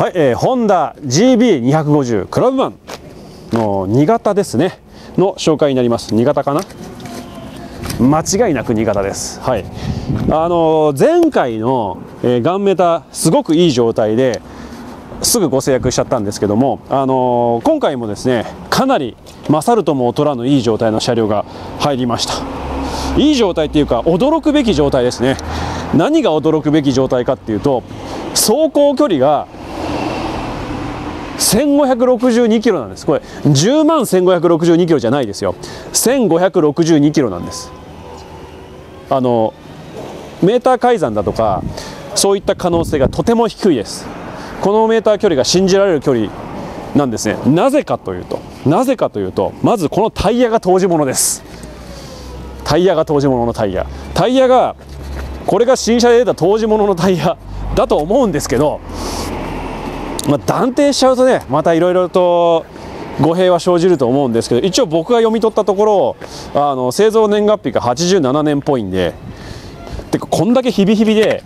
はい、えー、ホンダ GB250 クラブマンの2型ですね。の紹介になります。2型かな？間違いなく2型です。はい。あのー、前回の、えー、ガンメタすごくいい状態ですぐご制約しちゃったんですけども、あのー、今回もですねかなり勝るとも劣らぬいい状態の車両が入りました。いい状態っていうか驚くべき状態ですね。何が驚くべき状態かっていうと走行距離が1562キロなんです。これ10万1562キロじゃないですよ。1562キロなんです。あのメーター改ざんだとかそういった可能性がとても低いです。このメーター距離が信じられる距離なんですね。なぜかというとなぜかというとまずこのタイヤが当時物です。タイヤが当時物のタイヤ。タイヤがこれが新車で出た当時物のタイヤだと思うんですけどまあ、断定しちゃうとねまたいろいろと語弊は生じると思うんですけど一応僕が読み取ったところあの製造年月日が87年っぽいんででこんだけヒビヒビで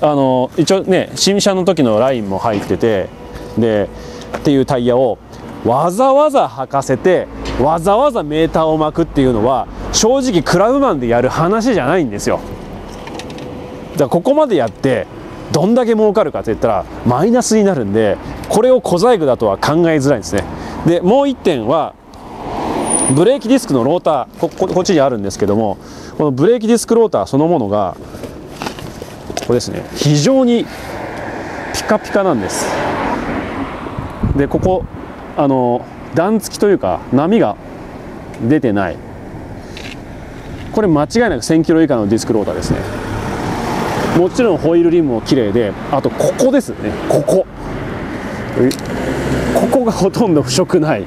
あの一応ね新車の時のラインも入っててでっていうタイヤをわざわざ履かせてわざわざメーターを巻くっていうのは正直クラブマンでやる話じゃないんですよ。だからここまでやってどんだけ儲かるかって言ったらマイナスになるんでこれを小細工だとは考えづらいんですね。でもう1点はブレーキディスクのローターこここっちにあるんですけどもこのブレーキディスクローターそのものがこれですね非常にピカピカなんです。でここあの段付きというか波が出てない。これ間違いなく1000キロ以下のディスクローターですね。もちろんホイールリムも綺麗であとここですね。ここ。ここがほとんど腐食ない。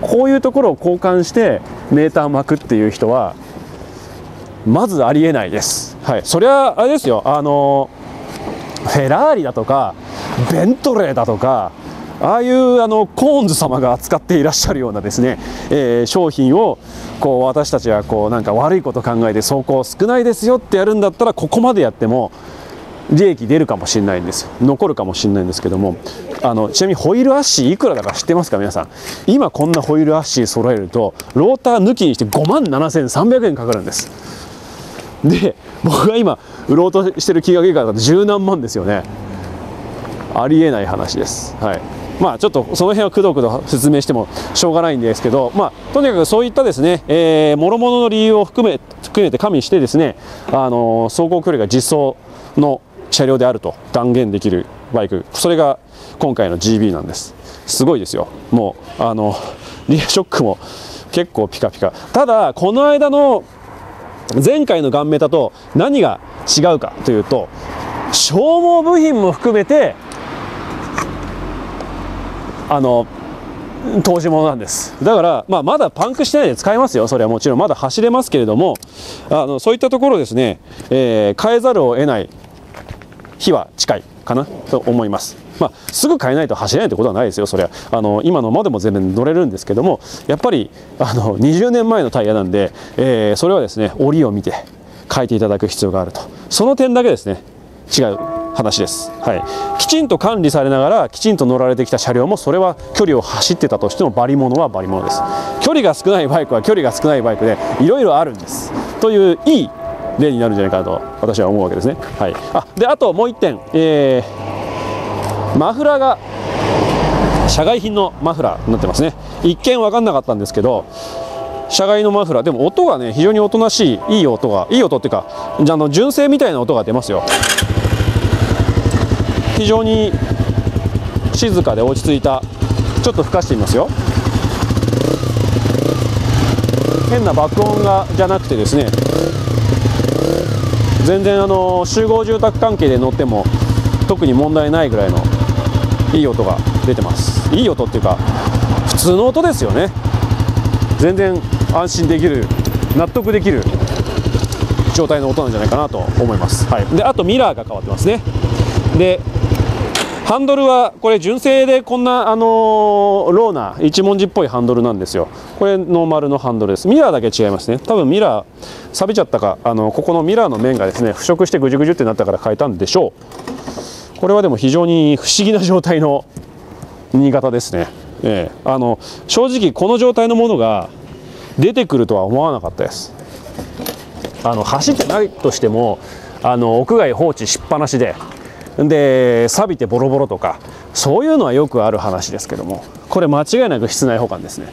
こういうところを交換してメーター巻くっていう人はまずありえないです、はい、そりゃあれですよ。あのフェラーリだとかベントレーだとかああいうあのコーンズ様が扱っていらっしゃるようなですね、えー、商品をこう私たちはこうなんか悪いこと考えて走行少ないですよってやるんだったらここまでやっても利益出るかもしれないんです残るかもしれないんですけども。あのちなみにホイールアッシーいくらだか知ってますか？皆さん。今こんなホイールアッシー揃えるとローター抜きにして5万7300円かかるんです。で僕が今売ろうとしてる金額以下だと十何万ですよね。ありえない話です。はい。まあ、ちょっとその辺はくどくど説明してもしょうがないんですけど、まあ、とにかくそういったですね、えー、諸々の理由を含め含めて加味してですね、あの走行距離が実装の車両であると断言できるバイクそれが今回の GB なんです。すごいですよ。もうあのリアショックも結構ピカピカ。ただこの間の前回のガンメタと何が違うかというと消耗部品も含めてあの投資物なんです。だから、まあ、まだパンクしてないで使えますよ。それはもちろん。まだ走れますけれどもあのそういったところですね、えー、変えざるを得ない日は近いかなと思います。まあ、すぐ変えないと走れないってことはないですよ、それは。あの今のまでも全然乗れるんですけども、やっぱりあの20年前のタイヤなんで、えー、それはですね折を見て変えていただく必要があると、その点だけですね違う。話です、はい、きちんと管理されながらきちんと乗られてきた車両もそれは距離を走ってたとしてもバリモノはバリモノです。距離が少ないバイクは距離が少ないバイクでいろいろあるんです。といういい例になるんじゃないかなと私は思うわけですね、はい、あであともう1点、えー、マフラーが社外品のマフラーになってますね。一見分かんなかったんですけど車外のマフラー。でも音がね非常におとなしいいい音がいい音っていうかあの純正みたいな音が出ますよ。非常に静かで落ち着いた。ちょっと吹かしてみますよ。変な爆音がじゃなくてですね。全然あの集合住宅関係で乗っても特に問題ないぐらいのいい音が出てます。いい音っていうか普通の音ですよね。全然安心できる納得できる状態の音なんじゃないかなと思います、はい、であとミラーが変わってますね。でハンドルはこれ純正でこんなあのローな一文字っぽいハンドルなんですよ。これノーマルのハンドルです。ミラーだけ違いますね。多分ミラー錆びちゃったかあのここのミラーの面がですね腐食してぐじゅぐじゅってなったから変えたんでしょう。これはでも非常に不思議な状態の新潟ですね、ええ、あの正直この状態のものが出てくるとは思わなかったです。あの走ってないとしてもあの屋外放置しっぱなしでで錆びてボロボロとかそういうのはよくある話ですけどもこれ間違いなく室内保管ですね。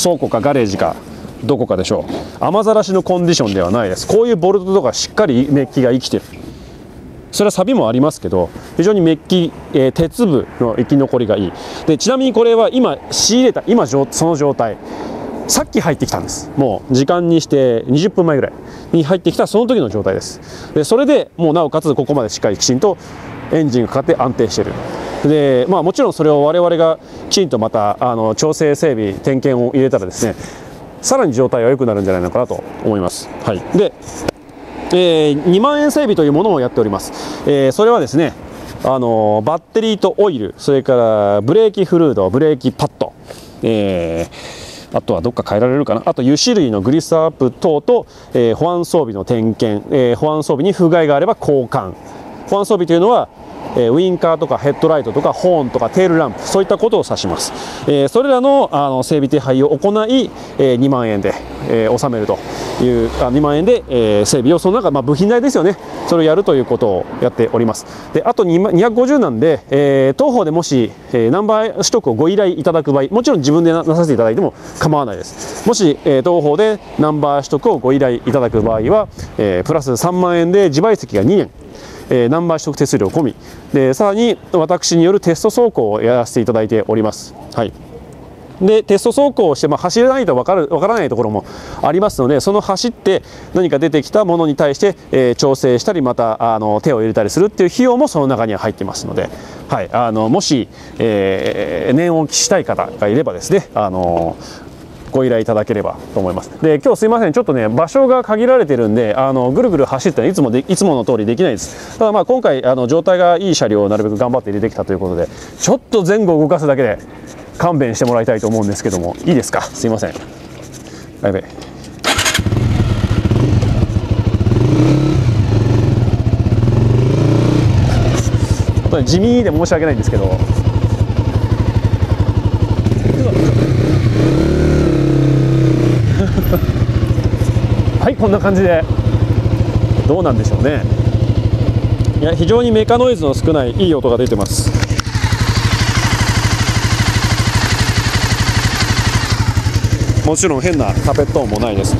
倉庫かガレージかどこかでしょう。雨ざらしのコンディションではないです。こういうボルトとかしっかりメッキが生きてる。それは錆もありますけど非常にメッキ、えー、鉄部の生き残りがいい。でちなみにこれは今仕入れた今その状態。さっき入ってきたんですもう時間にして20分前ぐらいに入ってきたその時の状態ですでそれでもうなおかつここまでしっかりきちんとエンジンがかかって安定してるでまあもちろんそれを我々がきちんとまたあの調整整備点検を入れたらですねさらに状態は良くなるんじゃないのかなと思います。はい、で、えー、2万円整備というものをやっております。えー、それはですねあのバッテリーとオイルそれからブレーキフルードブレーキパッド、えー、あとはどっか変えられるかな。あと油脂類のグリスアップ等と、えー、保安装備の点検、えー、保安装備に不具合があれば交換。保安装備というのはえウインカーとかヘッドライトとかホーンとかテールランプそういったことを指します、えそれらのあの整備手配を行い、え2万円で、え納めるというあ2万円で、え整備をその中、まあ、部品代ですよね。それをやるということをやっております。であと250なんで、え当方でもし、えナンバー取得をご依頼いただく場合もちろん自分でなさせていただいても構わないです。もし、え当方でナンバー取得をご依頼いただく場合は、えプラス3万円で自賠責が2年えー、ナンバー取得手数料込み。でさらに私によるテスト走行をやらせていただいております。はい。でテスト走行をして、まあ、走れないと分かる分からないところもありますのでその走って何か出てきたものに対して、えー、調整したりまたあの手を入れたりするっていう費用もその中には入っていますので、はい、あのもし、えー、念をしたい方がいればですねあのご依頼いただければと思います。で今日すいません。ちょっとね場所が限られてるんであのぐるぐる走っていつもでいつもの通りできないです。ただまあ今回あの状態がいい車両をなるべく頑張って入れてきたということでちょっと前後動かすだけで勘弁してもらいたいと思うんですけどもいいですか？すいません。やべえ地味で申し訳ないんですけど はいこんな感じで。どうなんでしょうね。いや非常にメカノイズの少ないいい音が出てます。もちろん変なタペット音もないです。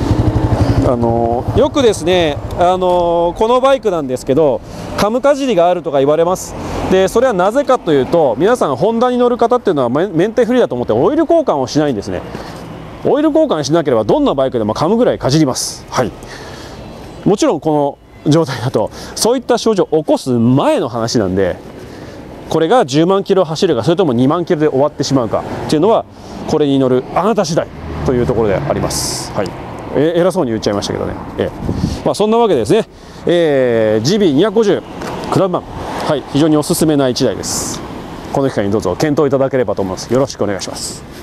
あのよくですねあのこのバイクなんですけどカムかじりがあるとか言われます。でそれはなぜかというと皆さんホンダに乗る方っていうのはメンテフリーだと思ってオイル交換をしないんですね。オイル交換しなければどんなバイクでも噛むぐらいかじります、はい、もちろんこの状態だとそういった症状を起こす前の話なんでこれが10万キロ走るかそれとも2万キロで終わってしまうかっていうのはこれに乗るあなた次第というところであります。はい。え偉そうに言っちゃいましたけどね、えまあ、そんなわけでですね、えー、GB250 クラブマン、はい、非常におすすめな1台です。この機会にどうぞ検討いただければと思います。よろしくお願いします